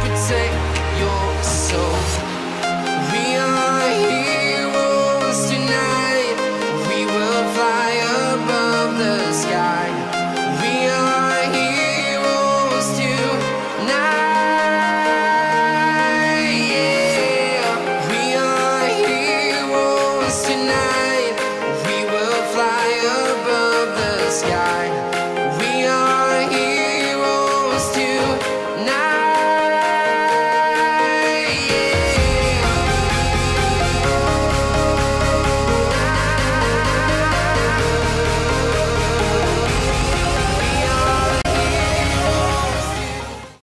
protect your soul.